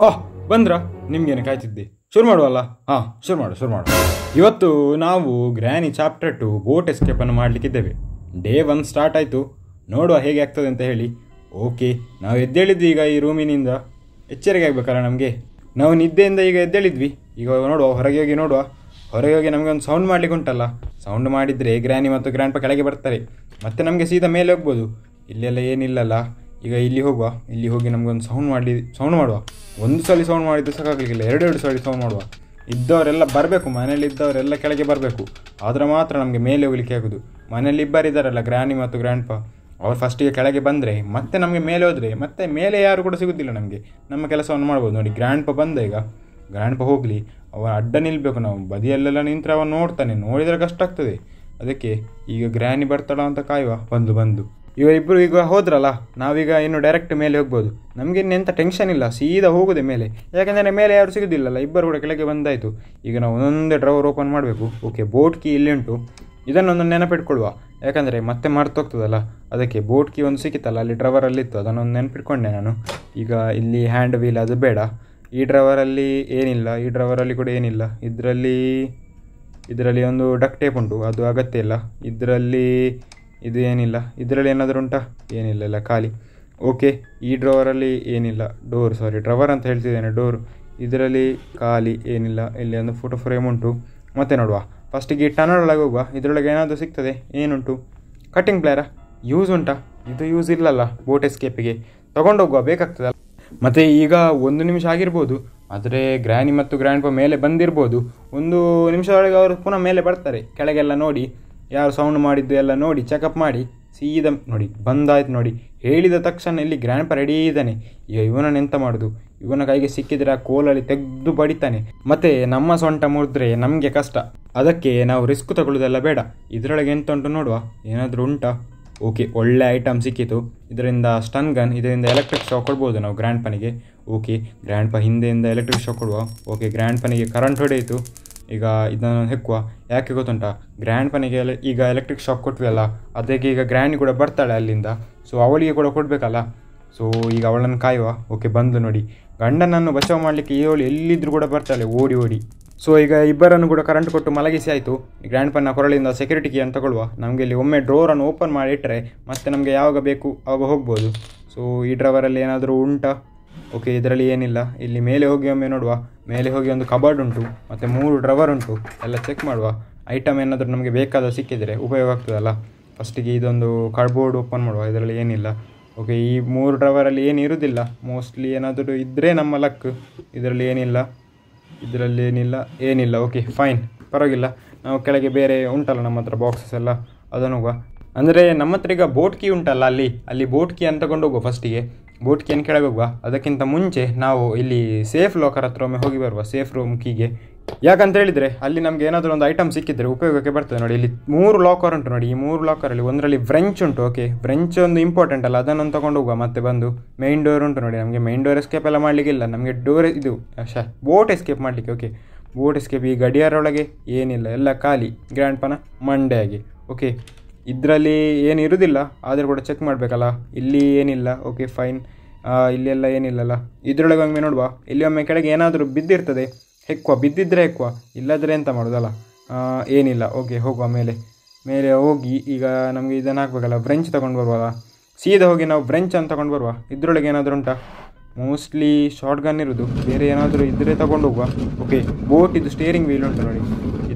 ಓಹ್ ಬಂದ್ರಾ? ನಿಮ್ಗೇನು ಕಾಯ್ತಿದ್ದೆ. ಶುರು ಮಾಡುವಲ್ಲ? ಹಾಂ, ಶುರು ಮಾಡು ಶುರು ಮಾಡು. ಇವತ್ತು ನಾವು ಗ್ರ್ಯಾನಿ ಚಾಪ್ಟರ್ ಟು ಬೋಟ್ ಎಸ್ಕೇಪನ್ನು ಮಾಡಲಿಕ್ಕಿದ್ದೇವೆ. ಡೇ ಒನ್ ಸ್ಟಾರ್ಟ್ ಆಯಿತು. ನೋಡುವ ಹೇಗೆ ಆಗ್ತದೆ ಅಂತ ಹೇಳಿ. ಓಕೆ, ನಾವು ಎದ್ದೇಳಿದ್ವಿ ಈಗ ಈ ರೂಮಿನಿಂದ. ಎಚ್ಚರಿಕೆ ಆಗಬೇಕಲ್ಲ ನಮಗೆ? ನಾವು ನಿದ್ದೆಯಿಂದ ಈಗ ಎದ್ದೇಳಿದ್ವಿ. ಈಗ ನೋಡುವ, ಹೊರಗೆ ಹೋಗಿ ನೋಡುವ. ಹೊರಗೆ ಹೋಗಿ ನಮಗೆ ಒಂದು ಸೌಂಡ್ ಮಾಡ್ಲಿಕ್ಕೆ ಉಂಟಲ್ಲ. ಸೌಂಡ್ ಮಾಡಿದರೆ ಗ್ರ್ಯಾನಿ ಮತ್ತು ಗ್ರ್ಯಾಂಡ್ಪ ಕೆಳಗೆ ಬರ್ತಾರೆ. ಮತ್ತೆ ನಮಗೆ ಸೀದಾ ಮೇಲೆ ಹೋಗ್ಬೋದು. ಇಲ್ಲೆಲ್ಲ ಏನಿಲ್ಲಲ್ಲ. ಈಗ ಇಲ್ಲಿ ಹೋಗುವ, ಇಲ್ಲಿ ಹೋಗಿ ನಮಗೊಂದು ಸೌಂಡ್ ಮಾಡಲಿ ಸೌಂಡ್ ಮಾಡುವ. ಒಂದು ಸಲ ಸೌಂಡ್ ಮಾಡಿದ್ದು ಸಾಕಾಗಲಿಕ್ಕಿಲ್ಲ ಎರಡೆರಡು ಸಲ ಸೌಂಡ್ ಮಾಡುವ. ಇದ್ದವರೆಲ್ಲ ಬರಬೇಕು, ಮನೆಯಲ್ಲಿ ಇದ್ದವರೆಲ್ಲ ಕೆಳಗೆ ಬರಬೇಕು. ಆದರೆ ಮಾತ್ರ ನಮಗೆ ಮೇಲೆ ಹೋಗ್ಲಿಕ್ಕೆ ಆಗೋದು. ಮನೇಲಿ ಇಬ್ಬರಿದ್ದಾರಲ್ಲ ಗ್ರ್ಯಾನಿ ಮತ್ತು ಗ್ರ್ಯಾಂಡ್ಪ. ಅವ್ರು ಫಸ್ಟಿಗೆ ಕೆಳಗೆ ಬಂದರೆ, ಮತ್ತೆ ನಮಗೆ ಮೇಲೆ ಹೋದರೆ, ಮತ್ತೆ ಮೇಲೆ ಯಾರು ಕೂಡ ಸಿಗೋದಿಲ್ಲ ನಮಗೆ. ನಮ್ಮ ಕೆಲಸವನ್ನು ಮಾಡ್ಬೋದು. ನೋಡಿ, ಗ್ರ್ಯಾಂಡ್ಪ ಬಂದ ಈಗ. ಗ್ರ್ಯಾಂಡ್ಪ ಹೋಗಲಿ. ಅವ ಅಡ್ಡ ನಿಲ್ಲಬೇಕು ನಾವು. ಬದಿಯಲ್ಲೆಲ್ಲ ನಿಂತರೆ ಅವನು ನೋಡ್ತಾನೆ. ನೋಡಿದರೆ ಕಷ್ಟ ಆಗ್ತದೆ. ಅದಕ್ಕೆ ಈಗ ಗ್ರ್ಯಾನಿ ಬರ್ತಾಳ ಅಂತ ಕಾಯುವ. ಬಂದು ಬಂದು. ಇವರಿಬ್ಬರು ಈಗ ಹೋದ್ರಲ್ಲ, ನಾವೀಗ ಇನ್ನು ಡೈರೆಕ್ಟ್ ಮೇಲೆ ಹೋಗ್ಬೋದು. ನಮಗೆ ಎಂಥ ಟೆನ್ಷನ್ ಇಲ್ಲ, ಸೀದಾ ಹೋಗುದೆ ಮೇಲೆ. ಯಾಕೆಂದರೆ ಮೇಲೆ ಯಾರು ಸಿಗೋದಿಲ್ಲಲ್ಲ, ಇಬ್ಬರು ಕೂಡ ಕೆಳಗೆ ಬಂದಾಯಿತು. ಈಗ ನಾವು ಒಂದೊಂದೇ ಡ್ರವರ್ ಓಪನ್ ಮಾಡಬೇಕು. ಓಕೆ ಬೋಟ್ ಕೀ ಇಲ್ಲಿ ಉಂಟು. ಇದನ್ನೊಂದು ನೆನಪಿಟ್ಕೊಳ್ಳುವ. ಯಾಕಂದರೆ ಮತ್ತೆ ಮಾಡ್ತೋಗ್ತದಲ್ಲ ಅದಕ್ಕೆ ಬೋಟ್ ಕೀ ಒಂದು ಸಿಕ್ಕಿತ್ತಲ್ಲ, ಅಲ್ಲಿ ಡ್ರವರಲ್ಲಿತ್ತು ಅದನ್ನೊಂದು ನೆನಪಿಟ್ಕೊಂಡೆ ನಾನು. ಈಗ ಇಲ್ಲಿ ಹ್ಯಾಂಡ್ ವೀಲ್ ಅದು ಬೇಡ. ಈ ಡ್ರವರಲ್ಲಿ ಏನಿಲ್ಲ, ಈ ಡ್ರವರಲ್ಲಿ ಕೂಡ ಏನಿಲ್ಲ. ಇದರಲ್ಲಿ ಇದರಲ್ಲಿ ಒಂದು ಡಕ್ ಟೇಪ್ ಉಂಟು, ಅದು ಅಗತ್ಯ ಇಲ್ಲ. ಇದರಲ್ಲಿ ಇದು ಏನಿಲ್ಲ. ಇದರಲ್ಲಿ ಏನಾದರೂ ಉಂಟಾ? ಏನಿಲ್ಲ, ಇಲ್ಲ, ಖಾಲಿ. ಓಕೆ ಈ ಡ್ರವರಲ್ಲಿ ಏನಿಲ್ಲ. ಡೋರ್ ಸಾರಿ ಡ್ರವರ್ ಅಂತ ಹೇಳ್ತಿದ್ದೇನೆ ಡೋರ್ ಇದರಲ್ಲಿ ಖಾಲಿ ಏನಿಲ್ಲ. ಇಲ್ಲಿ ಒಂದು ಫೋಟೋ ಫ್ರೇಮ್ ಉಂಟು. ಮತ್ತೆ ನೋಡುವ. ಫಸ್ಟಿಗೆ ಒಳಗೆ ಹೋಗುವ. ಇದರೊಳಗೆ ಏನಾದರೂ ಸಿಗ್ತದೆ? ಏನುಂಟು? ಕಟ್ಟಿಂಗ್ ಪ್ಲೇಯರಾ ಯೂಸ್ ಉಂಟಾ? ಇದು ಯೂಸ್ ಇಲ್ಲಲ್ಲ ಬೋಟ್ ಎಸ್ಕೇಪಿಗೆ ತೊಗೊಂಡೋಗುವ ಬೇಕಾಗ್ತದಲ್ಲ. ಮತ್ತು ಈಗ ಒಂದು ನಿಮಿಷ ಆಗಿರ್ಬೋದು. ಆದರೆ ಗ್ರ್ಯಾನಿ ಮತ್ತು ಗ್ರ್ಯಾಂಡ್ಪ ಮೇಲೆ ಬಂದಿರ್ಬೋದು. ಒಂದು ನಿಮಿಷದೊಳಗೆ ಅವರು ಪುನಃ ಮೇಲೆ ಬರ್ತಾರೆ. ಕೆಳಗೆಲ್ಲ ನೋಡಿ. ಯಾರು ಸೌಂಡ್ ಮಾಡಿದ್ದು ಎಲ್ಲ ನೋಡಿ ಚೆಕಪ್ ಮಾಡಿ, ಸೀದಾ ನೋಡಿ, ಬಂದಾಯ್ತು ನೋಡಿ. ಹೇಳಿದ ತಕ್ಷಣ ಇಲ್ಲಿ ಗ್ರ್ಯಾಂಡ್ಪ ರೆಡಿ ಇದ್ದಾನೆ. ಈಗ ಇವನನ್ನು ಎಂತ ಮಾಡೋದು? ಇವನ ಕೈಗೆ ಸಿಕ್ಕಿದ್ರೆ ಆ ಕೋಲಲ್ಲಿ ತೆಗೆದು ಬಡಿತಾನೆ. ಮತ್ತೆ ನಮ್ಮ ಸೊಂಟ ಮುರಿದ್ರೆ ನಮಗೆ ಕಷ್ಟ. ಅದಕ್ಕೆ ನಾವು ರಿಸ್ಕ್ ತಗೊಳ್ಳೋದೆಲ್ಲ ಬೇಡ. ಇದರೊಳಗೆ ಎಂತ ಉಂಟು ನೋಡುವ? ಏನಾದರೂ ಉಂಟಾ? ಓಕೆ, ಒಳ್ಳೆ ಐಟಮ್ ಸಿಕ್ಕಿತು. ಇದರಿಂದ ಸ್ಟನ್ ಗನ್ ಇದರಿಂದ ಎಲೆಕ್ಟ್ರಿಕ್ ಶಾಕ್ ಕೊಡ್ಬೋದು ನಾವು ಗ್ರ್ಯಾಂಡ್ ಪನಿಗೆ ಓಕೆ ಗ್ರ್ಯಾಂಡ್ ಪ ಹಿಂದೆಯಿಂದ ಎಲೆಕ್ಟ್ರಿಕ್ ಶಾಕ್ ಕೊಡುವ. ಓಕೆ ಗ್ರ್ಯಾಂಡ್ ಪನಿಗೆ ಕರೆಂಟ್ ಹೊಡೆಯಿತು. ಈಗ ಇದನ್ನು ಹೆಕ್ಕುವ. ಯಾಕೆ ಗೊತ್ತುಂಟಾ? ಗ್ರ್ಯಾಂಡ್ ಮನೆಗೆ ಎಲೆ, ಈಗ ಎಲೆಕ್ಟ್ರಿಕ್ ಶಾಕ್ ಕೊಟ್ವಿ ಅದಕ್ಕೆ ಈಗ ಗ್ರ್ಯಾಂಡ್ ಕೂಡ ಬರ್ತಾಳೆ ಅಲ್ಲಿಂದ. ಸೊ ಅವಳಿಗೆ ಕೂಡ ಕೊಡಬೇಕಲ್ಲ? ಸೊ ಈಗ ಅವಳನ್ನು ಕಾಯುವ. ಓಕೆ ಬಂದು ನೋಡಿ. ಗಂಡನನ್ನು ಬಚಾವ್ ಮಾಡಲಿಕ್ಕೆ ಇವಳು ಎಲ್ಲಿದ್ದರೂ ಕೂಡ ಬರ್ತಾಳೆ, ಓಡಿ ಓಡಿ. ಸೊ ಈಗ ಇಬ್ಬರನ್ನು ಕೂಡ ಕರೆಂಟ್ ಕೊಟ್ಟು ಮಲಗಿಸಿ ಆಯಿತು. ಗ್ರ್ಯಾಂಡ್ ಪನ್ನ ಕೊರಳಿಂದ ಸೆಕ್ಯೂರಿಟಿ ಕೀ ಅಂತ ತಗೊಳ್ಳುವ ನಮಗೆ ಇಲ್ಲಿ ಒಮ್ಮೆ ಡ್ರೋರನ್ನು ಓಪನ್ ಮಾಡಿ ಇಟ್ಟರೆ ಮತ್ತೆ ನಮಗೆ ಯಾವಾಗ ಬೇಕು ಆವಾಗ ಹೋಗ್ಬೋದು. ಸೊ ಈ ಡ್ರೈವರಲ್ಲಿ ಏನಾದರೂ ಉಂಟಾ? ಓಕೆ ಇದರಲ್ಲಿ ಏನಿಲ್ಲ. ಇಲ್ಲಿ ಮೇಲೆ ಹೋಗಿ ಒಮ್ಮೆ ನೋಡುವ. ಮೇಲೆ ಹೋಗಿ ಒಂದು ಕಬರ್ಡ್ ಉಂಟು. ಮತ್ತು ಮೂರು ಡ್ರವರ್ ಉಂಟು. ಎಲ್ಲ ಚೆಕ್ ಮಾಡುವ. ಐಟಮ್ ಏನಾದರೂ ನಮಗೆ ಬೇಕಾದ ಸಿಕ್ಕಿದರೆ ಉಪಯೋಗ ಆಗ್ತದಲ್ಲ ಫಸ್ಟಿಗೆ ಇದೊಂದು ಕಾರ್ಡ್ಬೋರ್ಡ್ ಓಪನ್ ಮಾಡುವ. ಇದರಲ್ಲಿ ಏನಿಲ್ಲ. ಓಕೆ ಈ ಮೂರು ಡ್ರವರಲ್ಲಿ ಏನು ಇರುವುದಿಲ್ಲ ಮೋಸ್ಟ್ಲಿ ಏನಾದರೂ ಇದ್ದರೆ ನಮ್ಮ ಲಕ್ ಇದರಲ್ಲಿ ಏನಿಲ್ಲ. ಇದರಲ್ಲಿ ಏನಿಲ್ಲ. ಏನಿಲ್ಲ. ಓಕೆ ಫೈನ್ ಪರವಾಗಿಲ್ಲ. ನಾವು ಕೆಳಗೆ ಬೇರೆ ಉಂಟಲ್ಲ ನಮ್ಮ ಹತ್ರ ಬಾಕ್ಸಸ್ ಎಲ್ಲ. ಅದನ್ನು ಹೋಗುವ. ಅಂದರೆ ನಮ್ಮ ಹತ್ರ ಈಗ ಬೋಟ್ ಕೀ ಉಂಟಲ್ಲ ಅಲ್ಲಿ? ಅಲ್ಲಿ ಬೋಟ್ ಕೀ ಅಂತ ತಗೊಂಡು ಹೋಗುವ ಫಸ್ಟಿಗೆ ಬೋಟ್ ಕೇನ್ ಕೆಳಗೆ ಹೋಗುವ. ಅದಕ್ಕಿಂತ ಮುಂಚೆ ನಾವು ಇಲ್ಲಿ ಸೇಫ್ ಲಾಕರ್ ಹತ್ರ ಒಮ್ಮೆ ಹೋಗಿ ಬರುವ ಸೇಫ್ ರೂಮ್ ಕೀಗೆ ಯಾಕಂತ ಹೇಳಿದ್ರೆ, ಅಲ್ಲಿ ನಮಗೆ ಏನಾದರೂ ಒಂದು ಐಟಮ್ ಸಿಕ್ಕಿದ್ರೆ ಉಪಯೋಗಕ್ಕೆ ಬರ್ತದೆ ನೋಡಿ. ಇಲ್ಲಿ ಮೂರು ಲಾಕರ್ ಉಂಟು ನೋಡಿ. ಈ ಮೂರು ಲಾಕರಲ್ಲಿ ಒಂದರಲ್ಲಿ ಫ್ರೆಂಚ್ ಉಂಟು ಓಕೆ ಫ್ರೆಂಚ್ ಒಂದು ಇಂಪಾರ್ಟೆಂಟ್ ಅಲ್ಲ. ಅದನ್ನು ತಗೊಂಡು ಹೋಗುವ. ಮತ್ತೆ ಬಂದು ಮೈನ್ ಡೋರ್ ಉಂಟು ನೋಡಿ. ನಮಗೆ ಮೈನ್ ಡೋರ್ ಎಸ್ಕೇಪ್ ಎಲ್ಲ ಮಾಡಲಿಕ್ಕಿಲ್ಲ ನಮಗೆ ಡೋರ್ ಇದು ಶಾ ಬೋಟ್ ಎಸ್ಕೇಪ್ ಮಾಡಲಿಕ್ಕೆ ಓಕೆ ಬೋಟ್ ಎಸ್ಕೇಪ್ ಈ ಗಡಿಯಾರೊಳಗೆ ಏನಿಲ್ಲ. ಎಲ್ಲ ಖಾಲಿ. ಗ್ರ್ಯಾಂಡ್ ಪನ ಮಂಡೆ ಆಗಿ ಓಕೆ ಇದರಲ್ಲಿ ಏನಿರೋದಿಲ್ಲ ಆದರೂ ಕೂಡ ಚೆಕ್ ಮಾಡಬೇಕಲ್ಲ. ಇಲ್ಲಿ ಏನಿಲ್ಲ ಓಕೆ ಫೈನ್ ಇಲ್ಲೆಲ್ಲ ಏನಿಲ್ಲಲ್ಲ. ಇದರೊಳಗೆ ಒಮ್ಮೆ ನೋಡುವ. ಇಲ್ಲಿ ಒಮ್ಮೆ ಕೆಳಗೆ ಏನಾದರೂ ಬಿದ್ದಿರ್ತದೆ, ಹೆಕ್ಕುವ. ಬಿದ್ದಿದ್ರೆ ಹೆಕ್ಕುವ. ಇಲ್ಲದ್ರೆ ಎಂತ ಮಾಡೋದಲ್ಲ? ಏನಿಲ್ಲ. ಓಕೆ ಹೋಗುವ ಮೇಲೆ. ಮೇಲೆ ಹೋಗಿ ಈಗ ನಮಗೆ ಇದನ್ನು ಹಾಕ್ಬೇಕಲ್ಲ ಬ್ರೆಂಚ್ ತೊಗೊಂಡು ಬರುವಲ್ಲ. ಸೀದಾ ಹೋಗಿ ನಾವು ಬ್ರೆಂಚ್ ಅಂತ ತೊಗೊಂಡು ಬರುವ. ಇದರೊಳಗೆ ಏನಾದರೂ ಉಂಟಾ? ಮೋಸ್ಟ್ಲಿ ಶಾರ್ಟ್ ಗನ್ ಇರೋದು. ಬೇರೆ ಏನಾದರೂ ಇದ್ದರೆ ತೊಗೊಂಡು ಹೋಗುವ. ಓಕೆ ಬೋಟ್ ಇದು ಸ್ಟೇರಿಂಗ್ ವೀಲ್ ಉಂಟು ನೋಡಿ.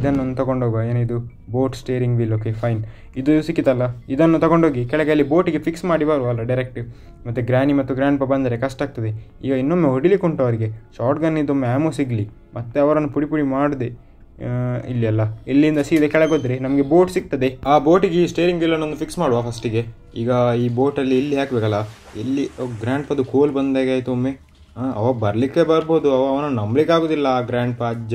ಇದನ್ನು ಒಂದು ಹೋಗುವ ಏನಿದು? Boat steering wheel okay fine ಇದು ಸಿಕ್ಕಿತಲ್ಲ? ಇದನ್ನು ತಗೊಂಡೋಗಿ ಕೆಳಗೆ ಅಲ್ಲಿ ಬೋಟಿಗೆ ಫಿಕ್ಸ್ ಮಾಡಿ ಬರುವಲ್ಲ ಡೈರೆಕ್ಟ್ ಮತ್ತು ಗ್ರ್ಯಾನಿ ಮತ್ತು ಗ್ರ್ಯಾಂಡ್ ಬಂದರೆ ಕಷ್ಟ ಆಗ್ತದೆ. ಈಗ ಇನ್ನೊಮ್ಮೆ ಹೊಡಿಲಿಕ್ಕೆ ಉಂಟು ಅವರಿಗೆ. ಶಾರ್ಟ್ ಗನ್ ಇದೊಮ್ಮೆ ಆ್ಯಮೋ ಸಿಗಲಿ. ಮತ್ತೆ ಅವರನ್ನು ಪುಡಿ ಪುಡಿ ಮಾಡಿದೆ ಇಲ್ಲಿ ಅಲ್ಲ. ಇಲ್ಲಿಂದ ಸೀದೆ ಕೆಳಗೋದ್ರೆ ನಮಗೆ ಬೋಟ್ ಸಿಗ್ತದೆ. ಆ ಬೋಟಿಗೆ ಸ್ಟೇರಿಂಗ್ ವೀಲನ್ನು ಫಿಕ್ಸ್ ಮಾಡುವ ಫಸ್ಟಿಗೆ ಈಗ ಈ ಬೋಟಲ್ಲಿ ಇಲ್ಲಿ ಹಾಕಬೇಕಲ್ಲ? ಇಲ್ಲಿ ಗ್ರ್ಯಾಂಡ್ ಪದು ಕೋಲ್ ಬಂದಾಗ ಆಯಿತು ಒಮ್ಮೆ. ಅವ ಬರಲಿಕ್ಕೆ ಬರ್ಬೋದು. ಅವ ಅವನ ನಂಬಲಿಕ್ಕೆ ಆಗೋದಿಲ್ಲ ಆ ಗ್ರ್ಯಾಂಡ್ ಪಾ ಅಜ್ಜ.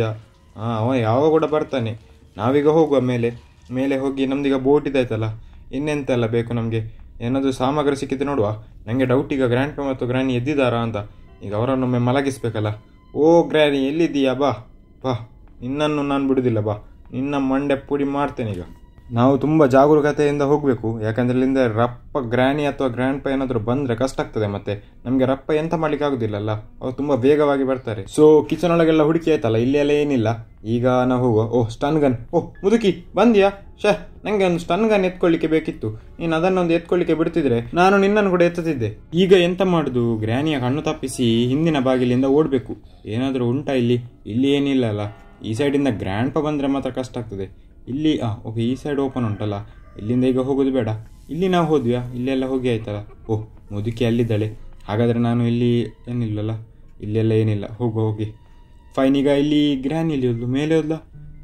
ಹಾಂ ಅವ ಯಾವಾಗ ಕೂಡ ಬರ್ತಾನೆ. ನಾವೀಗ ಹೋಗುವ ಮೇಲೆ ಮೇಲೆ ಹೋಗಿ ನಮ್ದೀಗ ಬೋಟ್ ಇದಾಯ್ತಲ್ಲ, ಇನ್ನೆಂತೆಲ್ಲ ಬೇಕು ನಮಗೆ? ಏನಾದರೂ ಸಾಮಗ್ರಿ ಸಿಕ್ಕಿದೆ ನೋಡುವ. ನನಗೆ ಡೌಟ್ ಈಗ ಗ್ರ್ಯಾಂಡ್ ಪ ಮತ್ತು ಗ್ರ್ಯಾನಿ ಎದ್ದಿದ್ದಾರಾ ಅಂತ. ಈಗ ಅವರನ್ನೊಮ್ಮೆ ಮಲಗಿಸ್ಬೇಕಲ್ಲ. ಓ ಗ್ರ್ಯಾನಿ ಎಲ್ಲಿದ್ದೀಯಾ? ಬಾ ಬಾ. ನಿನ್ನನ್ನು ನಾನು ಬಿಡುವುದಿಲ್ಲ ಬಾ. ನಿನ್ನ ಮಂಡೆ ಪುಡಿ ಮಾಡ್ತೇನೆ ಈಗ. ನಾವು ತುಂಬ ಜಾಗರೂಕತೆಯಿಂದ ಹೋಗಬೇಕು. ಯಾಕಂದ್ರೆ ಇಲ್ಲಿಂದ ರಪ್ಪ ಗ್ರ್ಯಾನಿ ಅಥವಾ ಗ್ರ್ಯಾಂಡ್ ಪ ಏನಾದರೂ ಬಂದರೆ ಕಷ್ಟ ಆಗ್ತದೆ ಮತ್ತೆ. ನಮಗೆ ರಪ್ಪ ಎಂತ ಮಾಡ್ಲಿಕ್ಕೆ ಆಗುದಿಲ್ಲಲ್ಲ. ಅವ್ರು ತುಂಬ ವೇಗವಾಗಿ ಬರ್ತಾರೆ. ಸೊ ಕಿಚನ್ ಒಳಗೆಲ್ಲ ಹುಡುಕಿ ಆಯ್ತಲ್ಲ, ಇಲ್ಲಿ ಎಲ್ಲ ಏನಿಲ್ಲ. ಈಗ ನಾವು ಹೋಗುವ. ಓಹ್ ಸ್ಟನ್ ಗನ್ ಓಹ್, ಮುದುಕಿ, ಬಂದ್ಯಾ? ಶೇ ನಂಗೆ ಒಂದು ಸ್ಟನ್ ಗನ್ ಎತ್ಕೊಳ್ಳಿಕ್ಕೆ ಬೇಕಿತ್ತು. ನೀನು ಅದನ್ನೊಂದು ಎತ್ಕೊಳ್ಳಿಕ್ಕೆ ಬಿಡ್ತಿದ್ರೆ ನಾನು ನಿನ್ನನ್ನು ಕೂಡ ಎತ್ತುತ್ತಿದ್ದೆ. ಈಗ ಎಂತ ಮಾಡುದು? ಗ್ರ್ಯಾನಿಯ ಕಣ್ಣು ತಪ್ಪಿಸಿ ಹಿಂದಿನ ಬಾಗಿಲಿಂದ ಓಡಬೇಕು. ಏನಾದರೂ ಉಂಟಾ ಇಲ್ಲಿ? ಇಲ್ಲಿ ಏನಿಲ್ಲ ಅಲ್ಲ ಈ ಸೈಡಿಂದ ಗ್ರ್ಯಾಂಡ್ ಪ ಬಂದರೆ ಮಾತ್ರ ಕಷ್ಟ ಆಗ್ತದೆ. ಇಲ್ಲಿ, ಆ, ಓಕೆ, ಈ ಸೈಡ್ ಓಪನ್ ಉಂಟಲ್ಲ? ಇಲ್ಲಿಂದ ಈಗ ಹೋಗೋದು ಬೇಡ. ಇಲ್ಲಿ ನಾವು ಹೋದ್ವ್ಯಾ ಇಲ್ಲೆಲ್ಲ ಹೋಗಿ ಆಯ್ತಲ್ಲ? ಓಹ್ ಮುದುಕಿ ಅಲ್ಲಿದ್ದಾಳೆ. ಹಾಗಾದರೆ ನಾನು ಇಲ್ಲಿ ಏನಿಲ್ಲಲ್ಲ? ಇಲ್ಲೆಲ್ಲ ಏನಿಲ್ಲ. ಹೋಗು, ಹೋಗಿ. ಫೈನ್ ಈಗ ಇಲ್ಲಿ ಗ್ರ್ಯಾನ್ ಇಲ್ಲಿ ಹೋದ್ಲು. ಮೇಲೆ ಹೋದ್ಲ?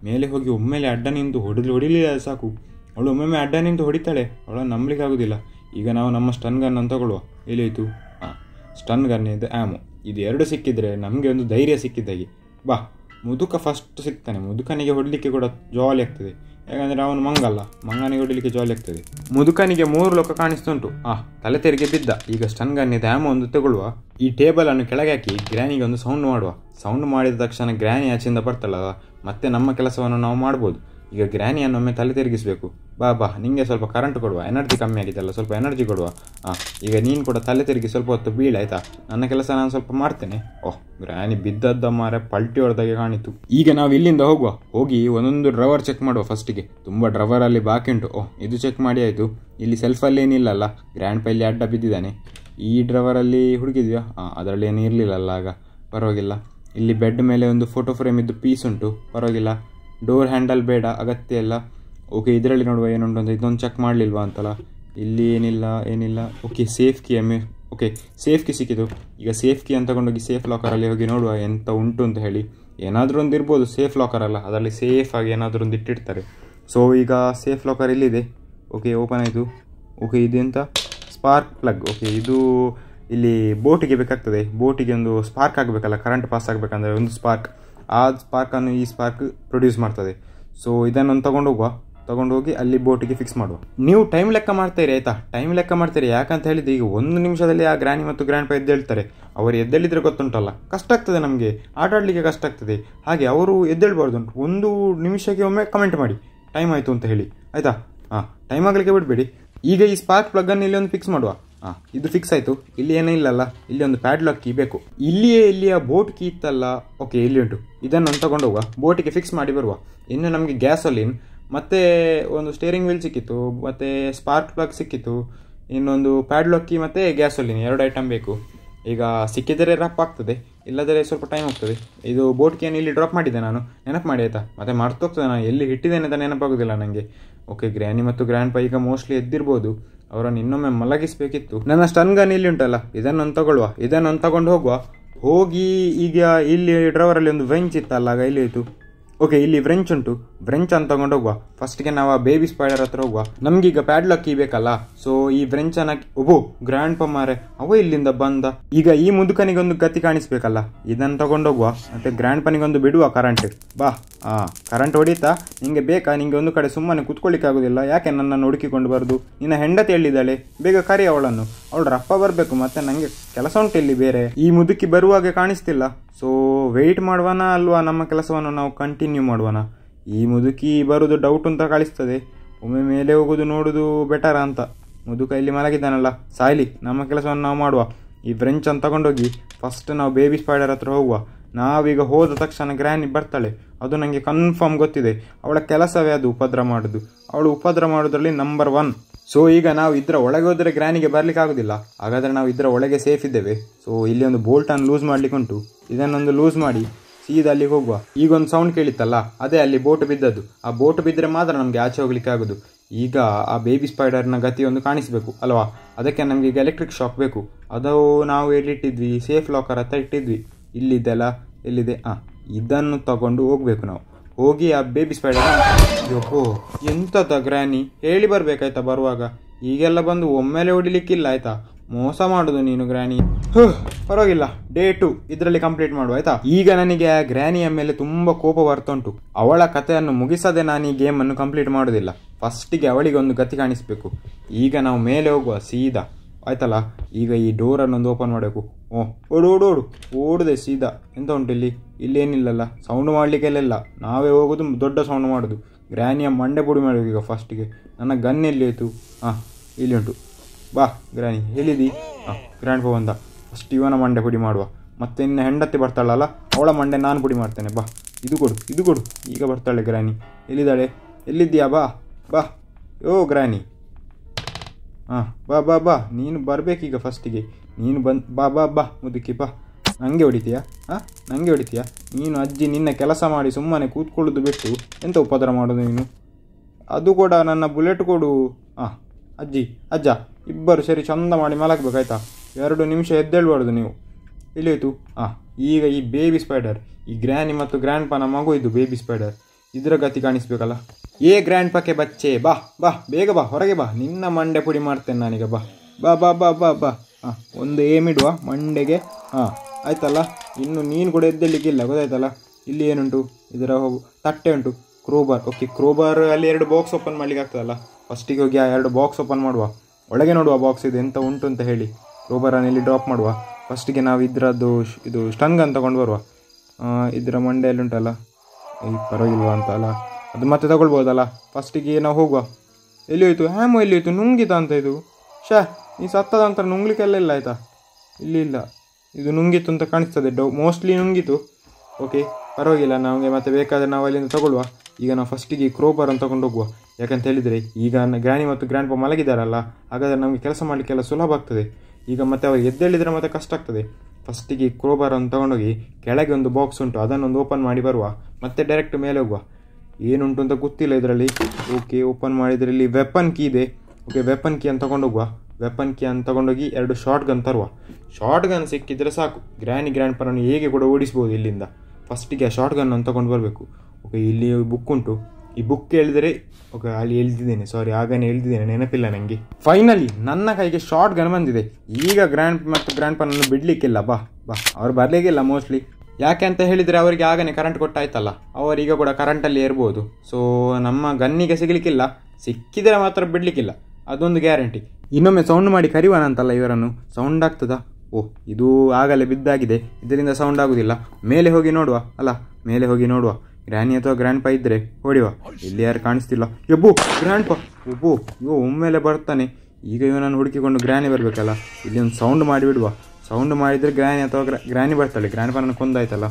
ಮೇಲೆ ಹೋಗಿ ಒಮ್ಮೆಲೆ ಅಡ್ಡ ನಿಂತು ಹೊಡೆದ್ಲು. ಹೊಡಿಲಿಲ್ಲ ಸಾಕು. ಅವಳು ಒಮ್ಮೊಮ್ಮೆ ಅಡ್ಡ ನಿಂತು ಹೊಡಿತಾಳೆ. ಅವಳು ನಂಬಲಿಕ್ಕೆ ಆಗೋದಿಲ್ಲ. ಈಗ ನಾವು ನಮ್ಮ ಸ್ಟನ್ ಗನ್ ಅಂತ ತಗೊಳ್ಳುವ. ಎಲ್ಲೋಯ್ತು? ಹಾಂ ಸ್ಟನ್ ಗನ್ ಇದು ಆ್ಯಮು ಇದು ಎರಡು ಸಿಕ್ಕಿದ್ರೆ ನಮಗೆ ಒಂದು ಧೈರ್ಯ ಸಿಕ್ಕಿದ್ದಾಗೆ. ಬಾ. ಮುದುಕ ಫಸ್ಟ್ ಸಿಗ್ತಾನೆ. ಮುದುಕನಿಗೆ ಹೊಡಲಿಕ್ಕೆ ಕೂಡ ಜಾಲಿ ಆಗ್ತದೆ. ಯಾಕಂದರೆ ಅವನು ಮಂಗಲ್ಲ. ಮಂಗನಿಗೆ ಹೊಡಲಿಕ್ಕೆ ಜಾಲಿ ಆಗ್ತದೆ. ಮುದುಕನಿಗೆ ಮೂರು ಲೋಕ ಕಾಣಿಸ್ತುಂಟು ಆ, ತಲೆ ತೆರಿಗೆ ಬಿದ್ದ. ಈಗ ಸ್ಟನ್ ಆ್ಯಮ ಒಂದು ತಗೊಳ್ಳುವ. ಈ ಟೇಬಲ್ ಅನ್ನು ಕೆಳಗೆ ಹಾಕಿ ಗ್ರ್ಯಾನಿಗೆ ಒಂದು ಸೌಂಡ್ ಮಾಡುವ. ಸೌಂಡ್ ಮಾಡಿದ ತಕ್ಷಣ ಗ್ರ್ಯಾನಿ ಆಚೆಯಿಂದ ಬರ್ತಲ್ಲ ಮತ್ತೆ ನಮ್ಮ ಕೆಲಸವನ್ನು ನಾವು ಮಾಡ್ಬೋದು. ಈಗ ಗ್ರ್ಯಾನಿಯನ್ನು ಒಮ್ಮೆ ತಲೆ ತಿರುಗಿಸಬೇಕು. ಬಾ ಬಾ, ನಿಂಗೆ ಸ್ವಲ್ಪ ಕರೆಂಟ್ ಕೊಡುವ. ಎನರ್ಜಿ ಕಮ್ಮಿ ಆಗಿದೆಲ್ಲ ಸ್ವಲ್ಪ ಎನರ್ಜಿ ಕೊಡುವ. ಹಾಂ ಈಗ ನೀನು ಕೂಡ ತಲೆ ತಿರುಗಿ ಸ್ವಲ್ಪ ಹೊತ್ತು ಬೀಳ, ಆಯ್ತಾ? ನನ್ನ ಕೆಲಸ ನಾನು ಸ್ವಲ್ಪ ಮಾಡ್ತೇನೆ. ಓಹ್ ಗ್ರ್ಯಾನಿ ಬಿದ್ದದ್ದ ಮಾರೆ ಪಲ್ಟಿ ಹೊಡೆದಾಗೆ ಕಾಣಿತು. ಈಗ ನಾವು ಇಲ್ಲಿಂದ ಹೋಗುವ. ಹೋಗಿ ಒಂದೊಂದು ಡ್ರವರ್ ಚೆಕ್ ಮಾಡುವ ಫಸ್ಟಿಗೆ ತುಂಬ ಡ್ರವರಲ್ಲಿ ಬಾಕಿ ಉಂಟು. ಓಹ್, ಇದು ಚೆಕ್ ಮಾಡಿ ಆಯಿತು. ಇಲ್ಲಿ ಸೆಲ್ಫಲ್ಲಿ ಏನಿಲ್ಲಲ್ಲ ಗ್ರ್ಯಾಂಡ್ ಪೈಲಿ ಅಡ್ಡ ಬಿದ್ದಿದ್ದಾನೆ. ಈ ಡ್ರವರಲ್ಲಿ ಹುಡುಗಿದ್ಯಾ? ಹಾಂ ಅದರಲ್ಲಿ ಏನು ಇರಲಿಲ್ಲಲ್ಲ ಆಗ. ಪರವಾಗಿಲ್ಲ. ಇಲ್ಲಿ ಬೆಡ್ ಮೇಲೆ ಒಂದು ಫೋಟೋ ಫ್ರೇಮ್ ಇದ್ದು ಪೀಸ್ ಉಂಟು. ಪರವಾಗಿಲ್ಲ. ಡೋರ್ ಹ್ಯಾಂಡಲ್ ಬೇಡ, ಅಗತ್ಯ ಇಲ್ಲ. ಓಕೆ ಇದರಲ್ಲಿ ನೋಡುವ ಏನುಂಟು ಅಂತ, ಇದೊಂದು ಚೆಕ್ ಮಾಡಲಿಲ್ವಾ ಅಂತಲ್ಲ? ಇಲ್ಲಿ ಏನಿಲ್ಲ ಏನಿಲ್ಲ. ಓಕೆ ಸೇಫ್ ಕಿ ಎಮ್ಮೆ ಓಕೆ ಸೇಫ್ ಕಿ ಸಿಕ್ಕಿತು. ಈಗ ಸೇಫ್ ಕಿ ಅಂತ ತಗೊಂಡೋಗಿ ಸೇಫ್ ಲಾಕರಲ್ಲಿ ಹೋಗಿ ನೋಡುವ ಎಂತ ಉಂಟು ಅಂತ ಹೇಳಿ. ಏನಾದರೂ ಒಂದು ಇರ್ಬೋದು ಸೇಫ್ ಲಾಕರ್ ಅಲ್ಲ, ಅದರಲ್ಲಿ ಸೇಫ್ ಆಗಿ ಏನಾದರೂ ಒಂದು ಇಟ್ಟಿರ್ತಾರೆ. ಸೊ ಈಗ ಸೇಫ್ ಲಾಕರ್ ಇಲ್ಲಿದೆ ಓಕೆ ಓಪನ್ ಆಯಿತು. ಓಕೆ ಇದೆಂತ ಸ್ಪಾರ್ಕ್ ಪ್ಲಗ್ ಓಕೆ ಇದು ಇಲ್ಲಿ ಬೋಟಿಗೆ ಬೇಕಾಗ್ತದೆ. ಬೋಟಿಗೆ ಒಂದು ಸ್ಪಾರ್ಕ್ ಆಗಬೇಕಲ್ಲ ಕರೆಂಟ್ ಪಾಸ್ ಆಗಬೇಕಂದ್ರೆ ಒಂದು ಸ್ಪಾರ್ಕ್ ಆ ಸ್ಪಾರ್ಕನ್ನು ಈ ಸ್ಪಾರ್ಕ್ ಪ್ರೊಡ್ಯೂಸ್ ಮಾಡ್ತದೆ. ಸೊ ಇದನ್ನು ತೊಗೊಂಡು ಹೋಗುವ. ತಗೊಂಡು ಹೋಗಿ ಅಲ್ಲಿ ಬೋಟಿಗೆ ಫಿಕ್ಸ್ ಮಾಡುವ. ನೀವು ಟೈಮ್ ಲೆಕ್ಕ ಮಾಡ್ತೀರಿ ಆಯ್ತಾ? ಟೈಮ್ ಲೆಕ್ಕ ಮಾಡ್ತೀರಿ ಯಾಕಂತ ಹೇಳಿದ್ರೆ ಈಗ ಒಂದು ನಿಮಿಷದಲ್ಲಿ ಆ ಗ್ರಾನಿ ಮತ್ತು ಗ್ರ್ಯಾಂಡ್ ಪಾ ಎದ್ದೇಳ್ತಾರೆ. ಅವರು ಎದ್ದೇಳಿದ್ರೆ ಗೊತ್ತುಂಟಲ್ಲ. ಕಷ್ಟ ಆಗ್ತದೆ ನಮಗೆ. ಆಟ ಆಡಲಿಕ್ಕೆ ಕಷ್ಟ ಆಗ್ತದೆ. ಹಾಗೆ ಅವರು ಎದ್ದೇಳ್ಬಾರ್ದು ಒಂದು ನಿಮಿಷಕ್ಕೆ ಒಮ್ಮೆ ಕಮೆಂಟ್ ಮಾಡಿ. ಟೈಮ್ ಆಯಿತು ಅಂತ ಹೇಳಿ. ಆಯಿತಾ? ಹಾಂ ಟೈಮ್ ಆಗಲಿಕ್ಕೆ ಬಿಡಬೇಡಿ. ಈಗ ಈ ಸ್ಪಾರ್ಕ್ ಪ್ಲಗ್ಗನ್ನು ಇಲ್ಲಿ ಒಂದು ಫಿಕ್ಸ್ ಮಾಡುವ. ಹಾಂ ಇದು ಫಿಕ್ಸ್ ಆಯಿತು. ಇಲ್ಲಿ ಏನೇ ಇಲ್ಲಲ್ಲ, ಇಲ್ಲಿ ಒಂದು ಪ್ಯಾಡ್ಲಾಕ್ ಕೀ ಬೇಕು. ಇಲ್ಲಿಯೇ ಇಲ್ಲಿಯ ಬೋಟ್ ಕೀ ಇತ್ತಲ್ಲ. ಓಕೆ ಇಲ್ಲಿ ಉಂಟು. ಇದನ್ನು ತಗೊಂಡು ಹೋಗುವ. ಬೋಟಿಗೆ ಫಿಕ್ಸ್ ಮಾಡಿ ಬರುವ. ಇನ್ನು ನಮಗೆ ಗ್ಯಾಸೋಲಿನ್ ಮತ್ತೆ ಒಂದು ಸ್ಟೇರಿಂಗ್ ವೀಲ್ ಸಿಕ್ಕಿತ್ತು, ಮತ್ತೆ ಸ್ಪಾರ್ಕ್ ಪ್ಲಗ್ ಸಿಕ್ಕಿತ್ತು, ಇನ್ನೊಂದು ಪ್ಯಾಡ್ಲಾಕ್ ಕೀ ಮತ್ತು ಗ್ಯಾಸೋಲಿನ್ ಎರಡು ಐಟಮ್ ಬೇಕು. ಈಗ ಸಿಕ್ಕಿದರೆ ರಪ್ ಆಗ್ತದೆ ಇಲ್ಲದರೆ ಸ್ವಲ್ಪ ಟೈಮ್ ಹೋಗ್ತದೆ. ಇದು ಬೋಟ್ ಕೀಯನ್ನು ಇಲ್ಲಿ ಡ್ರಾಪ್ ಮಾಡಿದೆ ನಾನು. ನೆನಪು ಮಾಡಿ ಆಯ್ತಾ? ಮತ್ತೆ ಮರ್ತೋಗ್ತದೆ ನಾನು. ಎಲ್ಲಿ ಇಟ್ಟಿದ್ದೇನೆ ಅಂತ ನೆನಪಾಗೋದಿಲ್ಲ ನನಗೆ ಓಕೆ ಗ್ರ್ಯಾನಿ ಮತ್ತು ಗ್ರ್ಯಾಂಡ್ ಪೈ ಈಗ ಮೋಸ್ಟ್ಲಿ ಎದ್ದಿರ್ಬೋದು. ಅವರನ್ನು ಇನ್ನೊಮ್ಮೆ ಮಲಗಿಸಬೇಕಿತ್ತು. ನನ್ನ ಸ್ಟನ್ ಗನ್ ಇಲ್ಲಿ ಉಂಟಲ್ಲ ಇದನ್ನೊಂದು ತಗೊಳ್ಳುವ ಇದನ್ನೊಂದು ತಗೊಂಡು ಹೋಗುವ. ಹೋಗಿ ಈಗ ಇಲ್ಲಿ ಡ್ರೈವರಲ್ಲಿ ಒಂದು ವೆಂಚ್ ಇತ್ತಲ್ಲ ಆಗ ಇಲ್ಲಿ ಹೋಯ್ತು? ಓಕೆ ಇಲ್ಲಿ ವ್ರೆಂಚ್ ಉಂಟು. ವ್ರೆಂಚ್ ಅಂತ ಹೋಗುವ. ಫಸ್ಟ್ಗೆ ನಾವು ಬೇಬಿ ಸ್ಪೈಡರ್ ಹತ್ರ ಹೋಗುವ. ನಮ್ಗೀಗ ಪ್ಯಾಡ್ಲಾಕ್ ಕೀ ಬೇಕಲ್ಲ? ಸೊ ಈ ಬ್ರೆಂಚ್ ಅನ್ನ ಒಬ್ಬೋ ಗ್ರ್ಯಾಂಡ್ ಪಮ್ಮಾರೆ ಅವ ಇಲ್ಲಿಂದ ಬಂದ. ಈಗ ಈ ಮುದುಕನಿಗೊಂದು ಗತಿ ಕಾಣಿಸ್ಬೇಕಲ್ಲ? ಇದನ್ನು ತಗೊಂಡೋಗುವ ಮತ್ತೆ ಗ್ರ್ಯಾಂಡ್ ಪನಿಗೊಂದು ಬಿಡುವ ಕರೆಂಟ್ ಬಾ. ಆ ಕರೆಂಟ್ ಹೊಡಿತಾ? ನಿಂಗೆ ಬೇಕಾ? ನಿಂಗೆ ಒಂದು ಕಡೆ ಸುಮ್ಮನೆ ಕುತ್ಕೊಳ್ಳಿಕ್ಕೆ ಆಗೋದಿಲ್ಲ. ಯಾಕೆ ನನ್ನನ್ನು ಹುಡುಕಿಕೊಂಡು ಬರೋದು? ನಿನ್ನ ಹೆಂಡತಿ ಹೇಳಿದಾಳೆ ಬೇಗ ಕರಿ ಅವಳನ್ನು. ಅವಳು ರಪ್ಪ ಬರಬೇಕು, ಮತ್ತೆ ನನಗೆ ಕೆಲಸ ಉಂಟು ಇಲ್ಲಿ ಬೇರೆ. ಈ ಮುದುಕಿ ಬರುವಾಗೆ ಕಾಣಿಸ್ತಿಲ್ಲ. ಸೊ ವೆಯ್ಟ್ ಮಾಡುವನ ಅಲ್ವಾ? ನಮ್ಮ ಕೆಲಸವನ್ನು ನಾವು ಕಂಟಿನ್ಯೂ ಮಾಡುವನ? ಈ ಮುದುಕಿ ಬರೋದು ಡೌಟ್ ಅಂತ ಕಾಣಿಸ್ತದೆ. ಒಮ್ಮೆ ಮೇಲೆ ಹೋಗೋದು ನೋಡೋದು ಬೆಟರ ಅಂತ. ಮುದುಕ ಇಲ್ಲಿ ಮಲಗಿದ್ದಾನಲ್ಲ. ಸಾಯ್ಲಿ, ನಮ್ಮ ಕೆಲಸವನ್ನು ನಾವು ಮಾಡುವ. ಈ ಫ್ರೆಂಚ್ ಅಂತ ತಗೊಂಡೋಗಿ ಫಸ್ಟ್ ನಾವು ಬೇಬಿ ಸ್ಪೈಡರ್ ಹತ್ರ ಹೋಗುವ. ನಾವೀಗ ಹೋದ ತಕ್ಷಣ ಗ್ರ್ಯಾನಿ ಬರ್ತಾಳೆ. ಅದು ನನಗೆ ಕನ್ಫರ್ಮ್ ಗೊತ್ತಿದೆ. ಅವಳ ಕೆಲಸವೇ ಅದು, ಉಪದ್ರ ಮಾಡೋದು. ಅವಳು ಉಪದ್ರ ಮಾಡೋದ್ರಲ್ಲಿ ನಂಬರ್ ಒನ್ ಸೊ ಈಗ ನಾವು ಇದರ ಒಳಗೆ ಹೋದರೆ ಗ್ರ್ಯಾನಿಗೆ ಬರ್ಲಿಕ್ಕೆ ಆಗೋದಿಲ್ಲ. ಹಾಗಾದರೆ ನಾವು ಇದರ ಒಳಗೆ ಸೇಫ್ ಇದ್ದೇವೆ. ಸೊ ಇಲ್ಲಿ ಒಂದು ಬೋಲ್ಟನ್ನು ಲೂಸ್ ಮಾಡ್ಲಿಕ್ಕೆ ಉಂಟು. ಇದನ್ನೊಂದು ಲೂಸ್ ಮಾಡಿ ಸೀದಾ ಅಲ್ಲಿಗೆ ಹೋಗುವ. ಈಗ ಒಂದು ಸೌಂಡ್ ಕೇಳಿತ್ತಲ್ಲ? ಅದೇ ಅಲ್ಲಿ ಬೋಟ್ ಬಿದ್ದದ್ದು. ಆ ಬೋಟ್ ಬಿದ್ದರೆ ಮಾತ್ರ ನಮಗೆ ಆಚೆ ಹೋಗ್ಲಿಕ್ಕೆ ಆಗೋದು. ಈಗ ಆ ಬೇಬಿ ಸ್ಪೈಡರ್ನ ಗತಿ ಒಂದು ಕಾಣಿಸಬೇಕು, ಅಲ್ವಾ? ಅದಕ್ಕೆ ನಮಗೆ ಈಗ ಎಲೆಕ್ಟ್ರಿಕ್ ಶಾಕ್ ಬೇಕು. ಅದು ನಾವು ಎಲ್ಲಿಟ್ಟಿದ್ವಿ? ಸೇಫ್ ಲಾಕರ್ ಹತ್ರ ಇಟ್ಟಿದ್ವಿ. ಇಲ್ಲಿದ್ದೆಲ್ಲ ಎಲ್ಲಿದೆ? ಹಾಂ ಇದನ್ನು ತಗೊಂಡು ಹೋಗ್ಬೇಕು ನಾವು. ಹೋಗಿ ಆ ಬೇಬಿ ಸ್ಪೈಡರ್ ಯೋಹೋ ಎಂತದ ಗ್ರ್ಯಾನಿ ಹೇಳಿ ಬರ್ಬೇಕಾಯ್ತಾ ಬರುವಾಗ? ಈಗೆಲ್ಲ ಬಂದು ಒಮ್ಮೆಲೆ ಹೊಡಿಲಿಕ್ಕಿಲ್ಲ ಆಯ್ತಾ? ಮೋಸ ಮಾಡುದು ನೀನು ಗ್ರ್ಯಾನಿ ಪರವಾಗಿಲ್ಲ. ಡೇ ಟು ಇದರಲ್ಲಿ ಕಂಪ್ಲೀಟ್ ಮಾಡುವ ಆಯ್ತಾ? ಈಗ ನನಗೆ ಆ ಗ್ರ್ಯಾನಿಯ ಮೇಲೆ ತುಂಬಾ ಕೋಪ ಬರ್ತಾ ಉಂಟು. ಅವಳ ಕಥೆಯನ್ನು ಮುಗಿಸದೆ ನಾನು ಈ ಗೇಮ್ ಅನ್ನು ಕಂಪ್ಲೀಟ್ ಮಾಡೋದಿಲ್ಲ. ಫಸ್ಟಿಗೆ ಅವಳಿಗೆ ಒಂದು ಗತಿ ಕಾಣಿಸ್ಬೇಕು. ಈಗ ನಾವು ಮೇಲೆ ಹೋಗುವ ಸೀದಾ. ಆಯ್ತಲ್ಲ, ಈಗ ಈ ಡೋರನ್ನು ಒಂದು ಓಪನ್ ಮಾಡಬೇಕು. ಓ, ಓಡು ಓಡು ಓಡು. ಓಡದೆ ಸೀದಾ. ಎಂತ ಉಂಟು ಇಲ್ಲಿ? ಇಲ್ಲೇನಿಲ್ಲಲ್ಲ. ಸೌಂಡ್ ಮಾಡಲಿಕ್ಕೆಲ್ಲ ನಾವೇ ಹೋಗೋದು ದೊಡ್ಡ ಸೌಂಡ್ ಮಾಡೋದು. ಗ್ರ್ಯಾನಿಯ ಮಂಡೆ ಪುಡಿ ಮಾಡಬೇಕು ಈಗ ಫಸ್ಟಿಗೆ ನನ್ನ ಗನ್ ಎಲ್ಲಿ ಆಯಿತು ಹಾಂ ಇಲ್ಲಿ ಉಂಟು. ಬಾ ಗ್ರ್ಯಾನಿ ಎಲ್ಲಿದಿ? ಹಾಂ ಗ್ರ್ಯಾಂಡ್ ಪೋ ಬಂದ. ಫಸ್ಟ್ ಇವನ ಮಂಡೆ ಪುಡಿ ಮಾಡುವ. ಮತ್ತೆ ಇನ್ನ ಹೆಂಡತಿ ಬರ್ತಾಳಲ್ಲ, ಅವಳ ಮಂಡೆ ನಾನು ಪುಡಿ ಮಾಡ್ತೇನೆ. ಬಾ, ಇದು ಕೊಡು ಇದು ಕೊಡು. ಈಗ ಬರ್ತಾಳೆ ಗ್ರಾನಿ. ಎಲ್ಲಿದ್ದಾಳೆ? ಎಲ್ಲಿದ್ದೀಯಾ? ಬಾ ಬಾ. ಯೋ ಗ್ರ್ಯಾನಿ ಹಾಂ, ಬಾ ಬಾ ಬಾ. ನೀನು ಬರಬೇಕೀಗ ಫಸ್ಟಿಗೆ ನೀನು ಬಂದು, ಬಾ ಬಾ ಬಾ, ಮುದುಕಿ, ಬಾ. ನನಗೆ ಹೊಡಿತೀಯಾ? ಹಾಂ ನನಗೆ ಹೊಡಿತೀಯಾ? ನೀನು ಅಜ್ಜಿ ನಿನ್ನ ಕೆಲಸ ಮಾಡಿ ಸುಮ್ಮನೆ ಕೂತ್ಕೊಳ್ಳೋದು ಬಿಟ್ಟು ಎಂತ ಉಪದ್ರ ಮಾಡೋದು ನೀನು? ಅದು ಕೂಡ ನನ್ನ ಬುಲೆಟ್ ಕೊಡು. ಹಾಂ ಅಜ್ಜಿ, ಅಜ್ಜ, ಇಬ್ಬರು ಸರಿ ಚಂದ ಮಾಡಿ ಮಲಗಬೇಕಾಯ್ತಾ? ಎರಡು ನಿಮಿಷ ಎದ್ದೇಳ್ಬಾರ್ದು ನೀವು. ಇಳಿಯಿತು. ಹಾಂ ಈಗ ಈ ಬೇಬಿ ಸ್ಪೈಡರ್ ಈ ಗ್ರ್ಯಾನಿ ಮತ್ತು ಗ್ರ್ಯಾಂಡ್ ಪನ ಮಗು ಇದು ಬೇಬಿ ಸ್ಪೈಡರ್ ಇದರ ಗತಿ ಕಾಣಿಸ್ಬೇಕಲ್ಲ? ಏ ಗ್ರ್ಯಾಂಡ್ ಪಕ್ಕೆ ಬಚ್ಚೆ, ಬಾ ಬಾ, ಬೇಗ ಬಾ, ಹೊರಗೆ ಬಾ. ನಿನ್ನ ಮಂಡೆ ಪುಡಿ ಮಾಡ್ತೇನೆ ನಾನೀಗ, ಬಾ. ಬಾ ಬಾ ಬಾ ಬಾ ಬಾ. ಹಾಂ ಒಂದು ಏಮಿಡುವ ಮಂಡೆಗೆ. ಹಾಂ ಆಯ್ತಲ್ಲ? ಇನ್ನು ನೀನು ಕೂಡ ಎದ್ದೇಳಿಕ್ಕಿಲ್ಲ, ಗೊತ್ತಾಯ್ತಲ್ಲ? ಇಲ್ಲಿ ಏನುಂಟು? ಇದರ ತಟ್ಟೆ ಉಂಟು. ಕ್ರೋಬಾರ್. ಓಕೆ ಕ್ರೋಬಾರ್ ಅಲ್ಲಿ ಎರಡು ಬಾಕ್ಸ್ ಓಪನ್ ಮಾಡ್ಲಿಕ್ಕೆ ಆಗ್ತದಲ್ಲ? ಫಸ್ಟಿಗೆ ಹೋಗಿ ಆ ಎರಡು ಬಾಕ್ಸ್ ಓಪನ್ ಮಾಡುವ. ಒಳಗೆ ನೋಡುವ ಬಾಕ್ಸ್ ಇದು ಎಂತ ಉಂಟು ಅಂತ ಹೇಳಿ. ಕ್ರೋಬಾರನ್ನು ಇಲ್ಲಿ ಡ್ರಾಪ್ ಮಾಡುವ. ಫಸ್ಟಿಗೆ ನಾವು ಇದರದ್ದು ಇದು ಸ್ಟಂಗ್ ಅಂತ ತಗೊಂಡು ಬರುವ. ಇದರ ಮಂಡೆಯಲ್ಲಿ ಉಂಟಲ್ಲ? ಈ ಪರವಾಗಿಲ್ವಾ ಅಂತ ಅಲ್ಲ ಅದು ಮತ್ತೆ ತಗೊಳ್ಬೋದಲ್ಲ? ಫಸ್ಟಿಗೆ ನಾವು ಹೋಗುವ. ಎಲ್ಲಿ ಹೋಯ್ತು? ಹ್ಯಾಮು ಎಲ್ಲಿ ಹೋಯ್ತು? ನುಂಗಿತ ಅಂತ ಇದು. ಶಾ ಈ ಸತ್ತದ ಅಂತ ನುಂಗ್ಲಿಕ್ಕೆಲ್ಲ ಇಲ್ಲ ಆಯಿತಾ? ಇಲ್ಲಿ ಇಲ್ಲ. ಇದು ನುಂಗಿತ್ತು ಅಂತ ಕಾಣಿಸ್ತದೆ. ಡೌ ಮೋಸ್ಟ್ಲಿ ನುಂಗಿತು. ಓಕೆ ಪರವಾಗಿಲ್ಲ. ನಮಗೆ ಮತ್ತೆ ಬೇಕಾದರೆ ನಾವು ಅಲ್ಲಿಂದ ತಗೊಳ್ಳುವ. ಈಗ ನಾವು ಫಸ್ಟಿಗೆ ಕ್ರೋಬರ್ ಅಂತ ತಗೊಂಡು ಹೋಗುವ. ಯಾಕಂತ ಹೇಳಿದರೆ, ಈಗ ಗ್ರ್ಯಾನಿ ಮತ್ತು ಗ್ರ್ಯಾಂಡ್ ಪಾ ಮಲಗಿದಾರಲ್ಲ, ಹಾಗಾದರೆ ನಮಗೆ ಕೆಲಸ ಮಾಡಲಿಕ್ಕೆಲ್ಲ ಸುಲಭ ಆಗ್ತದೆ. ಈಗ ಮತ್ತೆ ಅವರು ಎದ್ದೇಳಿದರೆ ಮತ್ತೆ ಕಷ್ಟ ಆಗ್ತದೆ. ಫಸ್ಟಿಗೆ ಕ್ರೋಬಾರನ್ನು ತಗೊಂಡೋಗಿ ಕೆಳಗೆ ಒಂದು ಬಾಕ್ಸ್ ಉಂಟು. ಅದನ್ನೊಂದು ಓಪನ್ ಮಾಡಿ ಬರುವ. ಮತ್ತೆ ಡೈರೆಕ್ಟ್ ಮೇಲೆ ಹೋಗುವ. ಏನುಂಟು ಅಂತ ಗೊತ್ತಿಲ್ಲ ಇದರಲ್ಲಿ. ಓಕೆ ಓಪನ್ ಮಾಡಿದ್ರಲ್ಲಿ ವೆಪನ್ ಕೀ ಇದೆ. ಓಕೆ ವೆಪನ್ ಕೀ ಅಂತ ತಗೊಂಡೋಗುವ ವೆಪನ್ ಕೀ ಅಂತ ತಗೊಂಡೋಗಿ ಎರಡು ಶಾರ್ಟ್ ಗನ್ ತರುವ. ಶಾರ್ಟ್ ಗನ್ ಸಿಕ್ಕಿದ್ರೆ ಸಾಕು. ಗ್ರ್ಯಾನಿ ಗ್ರ್ಯಾಂಡ್ ಪರನ್ನು ಹೇಗೆ ಕೂಡ ಓಡಿಸ್ಬೋದು ಇಲ್ಲಿಂದ. ಫಸ್ಟಿಗೆ ಆ ಶಾರ್ಟ್ ಗನ್ ಅಂತ ತಗೊಂಡು ಬರಬೇಕು. ಓಕೆ ಇಲ್ಲಿ ಬುಕ್ ಉಂಟು. ಈ ಬುಕ್ ಹೇಳಿದರೆ ಓಕೆ ಅಲ್ಲಿ ಎಳ್ದಿದ್ದೇನೆ. ಸಾರಿ ಆಗನೇ ಎಳ್ದಿದ್ದೇನೆ. ನೆನಪಿಲ್ಲ ನನಗೆ ಫೈನಲಿ ನನ್ನ ಕೈಗೆ ಶಾರ್ಟ್ ಗನ್ ಬಂದಿದೆ. ಈಗ ಗ್ರ್ಯಾಂಡ್ ಮತ್ತು ಗ್ರ್ಯಾಂಡ್ ಪನನ್ನು ಬಿಡಲಿಕ್ಕಿಲ್ಲ. ಬಾ ಬಾ. ಅವ್ರು ಬರಲಿಕ್ಕಿಲ್ಲ ಮೋಸ್ಟ್ಲಿ ಯಾಕೆ ಅಂತ ಹೇಳಿದರೆ ಅವರಿಗೆ ಆಗನೇ ಕರೆಂಟ್ ಕೊಟ್ಟಾಯ್ತಲ್ಲ. ಅವರೀಗ ಕೂಡ ಕರೆಂಟಲ್ಲಿ ಇರ್ಬೋದು ಸೊ ನಮ್ಮ ಗನ್ನಿಗೆ ಸಿಗಲಿಕ್ಕಿಲ್ಲ. ಸಿಕ್ಕಿದರೆ ಮಾತ್ರ ಬಿಡಲಿಕ್ಕಿಲ್ಲ. ಅದೊಂದು ಗ್ಯಾರಂಟಿ ಇನ್ನೊಮ್ಮೆ ಸೌಂಡ್ ಮಾಡಿ ಕರಿವನಂತಲ್ಲ ಇವರನ್ನು. ಸೌಂಡ್ ಆಗ್ತದಾ? ಓಹ್ ಇದು ಆಗಲೇ ಬಿದ್ದಾಗಿದೆ. ಇದರಿಂದ ಸೌಂಡ್ ಆಗುದಿಲ್ಲ. ಮೇಲೆ ಹೋಗಿ ನೋಡುವ. ಅಲ್ಲ, ಮೇಲೆ ಹೋಗಿ ನೋಡುವ. ಗ್ರ್ಯಾನಿ ಅಥವಾ ಗ್ರ್ಯಾಂಡ್ ಪಾ ಇದ್ದರೆ ಹೊಡಿವ. ಇಲ್ಲಿ ಯಾರು ಕಾಣಿಸ್ತಿಲ್ಲ. ಎಬ್ಬು ಗ್ರ್ಯಾಂಡ್ ಪಾ ಒಬ್ಬು ಇವ ಒಮ್ಮೆಲೆ ಬರ್ತಾನೆ. ಈಗ ಇವನನ್ನು ಹುಡುಕಿಕೊಂಡು ಗ್ರ್ಯಾನಿ ಬರಬೇಕಲ್ಲ. ಇಲ್ಲಿ ಒಂದು ಸೌಂಡ್ ಮಾಡಿಬಿಡುವ ಸೌಂಡ್ ಮಾಡಿದರೆ ಗ್ರ್ಯಾನಿ ಅಥವಾ ಗ್ರಾ- ಗ್ರ್ಯಾನಿ ಬರ್ತಾಳೆ ಗ್ರ್ಯಾಂಡ್ ಪಾನ ಕೊಂದಾಯ್ತಲ್ಲ.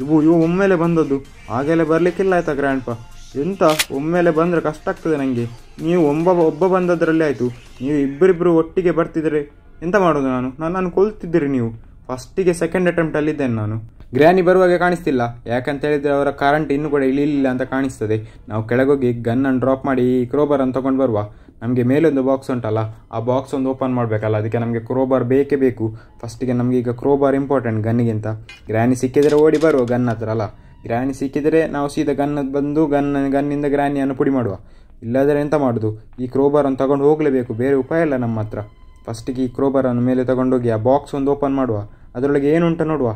ಇವು ಇವು ಒಮ್ಮೆಲೆ ಬಂದದ್ದು, ಹಾಗೆಲ್ಲ ಬರಲಿಕ್ಕಿಲ್ಲ ಆಯ್ತಾ ಗ್ರ್ಯಾಂಡ್ ಪಾ. ಎಂತ, ಒಮ್ಮೆಲೆ ಬಂದರೆ ಕಷ್ಟ ಆಗ್ತದೆ ನನಗೆ ನೀವು ಒಬ್ಬ ಒಬ್ಬ ಬಂದದ್ರಲ್ಲಿ ಆಯಿತು. ನೀವು ಇಬ್ಬರಿಬ್ಬರು ಒಟ್ಟಿಗೆ ಬರ್ತಿದ್ರೆ ಎಂತ ಮಾಡೋದು ನಾನು? ನನ್ನನ್ನು ಕೊಲ್ತಿದ್ದೀರಿ ನೀವು. ಫಸ್ಟಿಗೆ ಸೆಕೆಂಡ್ ಅಟೆಂಪ್ಟ್ ಇದ್ದೇನೆ ನಾನು. ಗ್ರ್ಯಾನಿ ಬರುವಾಗ ಕಾಣಿಸ್ತಿಲ್ಲ. ಯಾಕಂತ ಹೇಳಿದರೆ ಅವರ ಕರೆಂಟ್ ಇನ್ನೂ ಕೂಡ ಇಳಿಲಿಲ್ಲ ಅಂತ ಕಾಣಿಸ್ತದೆ. ನಾವು ಕೆಳಗೋಗಿ ಗನ್ನನ್ನು ಡ್ರಾಪ್ ಮಾಡಿ ಕ್ರೋಬರನ್ನು ತಗೊಂಡು ಬರುವ. ನಮಗೆ ಮೇಲೊಂದು ಬಾಕ್ಸ್ ಉಂಟಲ್ಲ, ಆ ಬಾಕ್ಸ್ ಒಂದು ಓಪನ್ ಮಾಡಬೇಕಲ್ಲ, ಅದಕ್ಕೆ ನಮಗೆ ಕ್ರೋಬಾರ್ ಬೇಕೇ ಬೇಕು. ಫಸ್ಟಿಗೆ ನಮಗೆ ಈಗ ಕ್ರೋಬಾರ್ ಇಂಪಾರ್ಟೆಂಟ್ ಗನ್ನಿಗಿಂತ. ಗ್ರ್ಯಾನಿ ಸಿಕ್ಕಿದರೆ ಓಡಿ ಬರುವ ಗನ್ ಹತ್ರ ಅಲ್ಲ. ಗ್ರ್ಯಾನಿ ಸಿಕ್ಕಿದರೆ ನಾವು ಸೀದಾ ಗನ್ ಬಂದು ಗನ್, ಗನ್ನಿಂದ ಗ್ರ್ಯಾನಿಯನ್ನು ಪುಡಿ ಮಾಡುವ. ಇಲ್ಲಾದರೆ ಎಂತ ಮಾಡೋದು? ಈ ಕ್ರೋಬಾರನ್ನು ತಗೊಂಡು ಹೋಗಲೇಬೇಕು, ಬೇರೆ ಉಪಾಯ ಇಲ್ಲ ನಮ್ಮ ಹತ್ರ. ಫಸ್ಟಿಗೆ ಈ ಕ್ರೋಬಾರನ್ನು ಮೇಲೆ ತಗೊಂಡೋಗಿ ಆ ಬಾಕ್ಸ್ ಒಂದು ಓಪನ್ ಮಾಡುವ. ಅದರೊಳಗೆ ಏನುಂಟು ನೋಡುವ?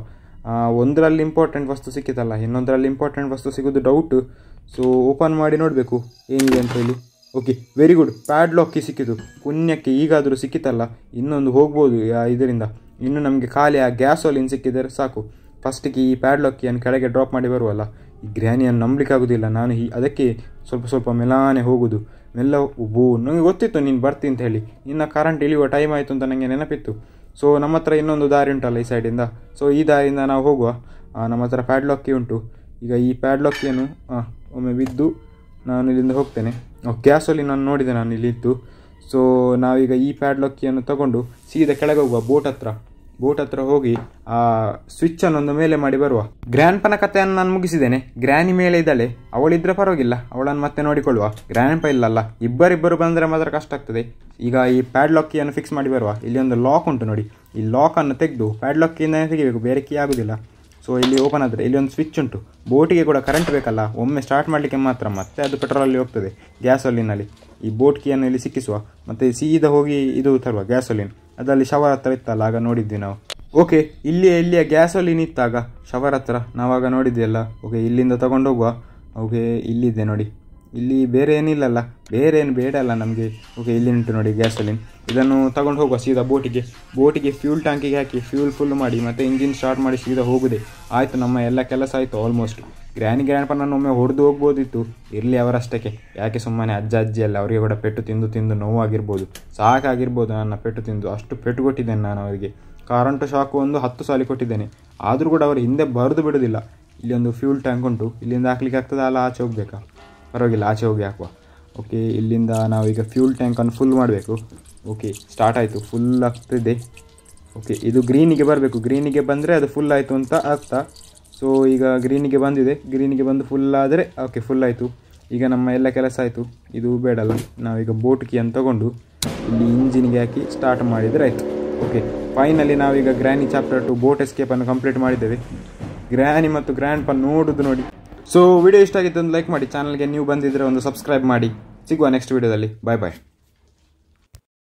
ಒಂದರಲ್ಲಿ ಇಂಪಾರ್ಟೆಂಟ್ ವಸ್ತು ಸಿಕ್ಕಿತಲ್ಲ, ಇನ್ನೊಂದರಲ್ಲಿ ಇಂಪಾರ್ಟೆಂಟ್ ವಸ್ತು ಸಿಗೋದು ಡೌಟು ಸೊ ಓಪನ್ ಮಾಡಿ ನೋಡಬೇಕು, ಏನಿದೆ ಅಂತ ಹೇಳಿ. ಓಕೆ ವೆರಿ ಗುಡ್ ಪ್ಯಾಡ್ ಲಾಕಿ ಸಿಕ್ಕಿತು. ಪುಣ್ಯಕ್ಕೆ ಈಗಾದರೂ ಸಿಕ್ಕಿತಲ್ಲ, ಇನ್ನೊಂದು ಹೋಗ್ಬೋದು ಇದರಿಂದ. ಇನ್ನು ನಮಗೆ ಖಾಲಿ ಆ ಗ್ಯಾಸ್ ಒಲಿನ್ ಸಿಕ್ಕಿದರೆ ಸಾಕು. ಫಸ್ಟಿಗೆ ಈ ಪ್ಯಾಡ್ ಲಾಕಿಯನ್ನು ಕೆಳಗೆ ಡ್ರಾಪ್ ಮಾಡಿ ಬರುವಲ್ಲ, ಈ ಗ್ರ್ಯಾನಿಯನ್ನು ನಂಬಲಿಕ್ಕಾಗೋದಿಲ್ಲ ನಾನು ಈ ಅದಕ್ಕೆ ಸ್ವಲ್ಪ ಸ್ವಲ್ಪ ಮೆಲಾನೆ ಹೋಗೋದು. ಮೆಲ್ಲ ಬೂ ನನಗೆ ಗೊತ್ತಿತ್ತು ನೀನು ಬರ್ತಿ ಅಂತ ಹೇಳಿ. ನಿನ್ನ ಕರೆಂಟ್ ಇಳಿಯುವ ಟೈಮ್ ಆಯಿತು ಅಂತ ನನಗೆ ನೆನಪಿತ್ತು. ಸೊ ನಮ್ಮ ಹತ್ರ ಇನ್ನೊಂದು ದಾರಿ ಉಂಟಲ್ಲ ಈ ಸೈಡಿಂದ ಸೊ ಈ ದಾರಿಯಿಂದ ನಾವು ಹೋಗುವ. ನಮ್ಮ ಹತ್ರ ಪ್ಯಾಡ್ಲಾಕಿ ಉಂಟು. ಈಗ ಈ ಪ್ಯಾಡ್ ಪ್ಯಾಡ್ಲಾಕಿಯನ್ನು ಒಮ್ಮೆ ಬಿದ್ದು ನಾನು ಇಲ್ಲಿಂದ ಹೋಗ್ತೇನೆ. ಗ್ಯಾಸಲ್ಲಿ ನಾನು ನೋಡಿದೆ ನಾನು ಇಲ್ಲಿತ್ತು ಸೊ ನಾವೀಗ ಈ ಪ್ಯಾಡ್ಲಾಕಿಯನ್ನು ತಗೊಂಡು ಸೀದಾ ಕೆಳಗೆ ಹೋಗುವ ಬೋಟ್ ಹತ್ರ. ಬೋಟ್ ಹತ್ರ ಹೋಗಿ, ಆ ಸ್ವಿಚ್ ಒಂದು ಮೇಲೆ ಮಾಡಿ ಬರುವ. ಗ್ರ್ಯಾಂಡ್ ಪನ ಕಥೆಯನ್ನು ನಾನು ಮುಗಿಸಿದ್ದೇನೆ. ಗ್ರ್ಯಾನಿ ಮೇಲೆ ಇದ್ದಾಳೆ. ಅವಳಿದ್ರೆ ಪರವಾಗಿಲ್ಲ. ಅವಳನ್ನು ಮತ್ತೆ ನೋಡಿಕೊಳ್ಳುವ. ಗ್ರ್ಯಾಂಡ್ ಪ ಇಲ್ಲಲ್ಲ. ಇಬ್ಬರಿಬ್ಬರು ಬಂದರೆ ಮಾತ್ರ ಕಷ್ಟ ಆಗ್ತದೆ. ಈಗ ಈ ಪ್ಯಾಡ್ ಕೀಯನ್ನು ಫಿಕ್ಸ್ ಮಾಡಿ ಬರುವ. ಇಲ್ಲಿ ಒಂದು ಲಾಕ್ ಉಂಟು ನೋಡಿ. ಈ ಲಾಕನ್ನು ತೆಗೆದು ಪ್ಯಾಡ್ ಕೀಯಿಂದ ತೆಗಿಬೇಕು. ಬೇರೆ ಕೀ ಆಗೋದಿಲ್ಲ. ಸೊ ಇಲ್ಲಿ ಓಪನ್ ಆದರೆ ಇಲ್ಲಿ ಒಂದು ಸ್ವಿಚ್ ಉಂಟು. ಬೋಟಿಗೆ ಕೂಡ ಕರೆಂಟ್ ಬೇಕಲ್ಲ, ಒಮ್ಮೆ ಸ್ಟಾರ್ಟ್ ಮಾಡಲಿಕ್ಕೆ ಮಾತ್ರ ಮತ್ತೆ ಅದು ಪೆಟ್ರೋಲಲ್ಲಿ ಹೋಗ್ತದೆ ಗ್ಯಾಸೊಲಿನಲ್ಲಿ ಈ ಬೋಟ್ ಕೀಯನ್ನು ಇಲ್ಲಿ ಸಿಕ್ಕಿಸುವ, ಮತ್ತು ಸೀದಾ ಹೋಗಿ ಇದು ತರುವ ಗ್ಯಾಸೋಲಿನ್ ಅದರಲ್ಲಿ ಶವರ್ ಹತ್ರ ಇತ್ತಲ್ಲ, ಆಗ ನೋಡಿದ್ವಿ ನಾವು. ಓಕೆ ಇಲ್ಲಿ ಇಲ್ಲಿಯ ಗ್ಯಾಸೋಲಿನ್ ಇತ್ತಾಗ ಶವರ್ ಹತ್ರ ನಾವಾಗ ನೋಡಿದ್ವಿ ಓಕೆ ಇಲ್ಲಿಂದ ತಗೊಂಡೋಗುವ. ಓಕೆ ಇಲ್ಲಿದೆ ನೋಡಿ. ಇಲ್ಲಿ ಬೇರೆ ಏನಿಲ್ಲಲ್ಲ, ಬೇರೆ ಏನು ಬೇಡ ಅಲ್ಲ ನಮಗೆ. ಓಕೆ ಇಲ್ಲಿ ಉಂಟು ನೋಡಿ ಗ್ಯಾಸಲಿನ್ ಇದನ್ನು ತಗೊಂಡು ಹೋಗುವ, ಸೀದಾ ಬೋಟಿಗೆ ಬೋಟಿಗೆ ಫ್ಯೂಲ್ ಟ್ಯಾಂಕಿಗೆ ಹಾಕಿ ಫ್ಯೂಲ್ ಫುಲ್ ಮಾಡಿ, ಮತ್ತೆ ಇಂಜಿನ್ ಸ್ಟಾರ್ಟ್ ಮಾಡಿ ಸೀದಾ ಹೋಗುದೆ. ಆಯಿತು, ನಮ್ಮ ಎಲ್ಲ ಕೆಲಸ ಆಯಿತು ಆಲ್ಮೋಸ್ಟ್ ಗ್ರ್ಯಾನಿ ಗ್ರ್ಯಾಂಡ್ಪನನ್ನು ಒಮ್ಮೆ ಹೊಡೆದು ಹೋಗ್ಬೋದಿತ್ತು. ಇರಲಿ ಅವರಷ್ಟಕ್ಕೆ. ಯಾಕೆ ಸುಮ್ಮನೆ ಅಜ್ಜ ಅಜ್ಜಿ ಅಲ್ಲ ಅವರಿಗೆ ಕೂಡ ಪೆಟ್ಟು ತಿಂದು ತಿಂದು ನೋವಾಗಿರ್ಬೋದು. ಸಾಕಾಗಿರ್ಬೋದು ನನ್ನ ಪೆಟ್ಟು ತಿಂದು. ಅಷ್ಟು ಪೆಟ್ಟು ಕೊಟ್ಟಿದ್ದೇನೆ ನಾನು ಅವರಿಗೆ. ಕರೆಂಟು ಶಾಕು ಒಂದು ಹತ್ತು ಸಾಲಿ ಕೊಟ್ಟಿದ್ದೇನೆ. ಆದರೂ ಕೂಡ ಅವರು ಹಿಂದೆ ಬರೆದು ಬಿಡೋದಿಲ್ಲ. ಇಲ್ಲಿ ಒಂದು ಫ್ಯೂಲ್ ಟ್ಯಾಂಕ್ ಉಂಟು. ಇಲ್ಲಿಂದ ಹಾಕ್ಲಿಕ್ಕೆ ಆಗ್ತದಾ? ಅಲ್ಲ, ಆಚೆ ಹೋಗ್ಬೇಕಾ? ಪರವಾಗಿಲ್ಲ, ಆಚೆ ಹೋಗಿ ಹಾಕುವ. ಓಕೆ ಇಲ್ಲಿಂದ ನಾವೀಗ ಫ್ಯೂಲ್ ಟ್ಯಾಂಕನ್ನು ಫುಲ್ ಮಾಡಬೇಕು. ಓಕೆ ಸ್ಟಾರ್ಟ್ ಆಯಿತು ಫುಲ್ ಆಗ್ತಿದೆ. ಓಕೆ ಇದು ಗ್ರೀನಿಗೆ ಬರಬೇಕು. ಗ್ರೀನಿಗೆ ಬಂದರೆ ಅದು ಫುಲ್ ಆಯಿತು ಅಂತ ಅರ್ಥ. ಸೊ ಈಗ ಗ್ರೀನಿಗೆ ಬಂದಿದೆ. ಗ್ರೀನಿಗೆ ಬಂದು ಫುಲ್ ಆದರೆ ಓಕೆ ಫುಲ್ ಆಯಿತು. ಈಗ ನಮ್ಮ ಎಲ್ಲ ಕೆಲಸ ಆಯಿತು. ಇದು ಬೇಡಲ್ಲ. ನಾವೀಗ ಬೋಟ್ ಕೀಯನ್ನು ತಗೊಂಡು ಇಲ್ಲಿ ಇಂಜಿನ್ಗೆ ಹಾಕಿ ಸ್ಟಾರ್ಟ್ ಮಾಡಿದರೆ ಆಯಿತು. ಓಕೆ ಫೈನಲಿ ನಾವೀಗ ಗ್ರ್ಯಾನಿ ಚಾಪ್ಟರ್ ಟು ಬೋಟ್ ಎಸ್ಕೇಪನ್ನು ಕಂಪ್ಲೀಟ್ ಮಾಡಿದ್ದೇವೆ. ಗ್ರ್ಯಾನಿ ಮತ್ತು ಗ್ರ್ಯಾಂಡ್ ಪನ್ ನೋಡೋದು ನೋಡಿ. ಸೊ ವಿಡಿಯೋ ಇಷ್ಟ ಆಗಿತ್ತು ಒಂದು ಲೈಕ್ ಮಾಡಿ ಚಾನಲ್ಗೆ ನೀವು ಬಂದಿದ್ದರೆ ಒಂದು ಸಬ್ಸ್ಕ್ರೈಬ್ ಮಾಡಿ. ಸಿಗುವ ನೆಕ್ಸ್ಟ್ ವಿಡಿಯೋದಲ್ಲಿ ಬಾಯ್ ಬಾಯ್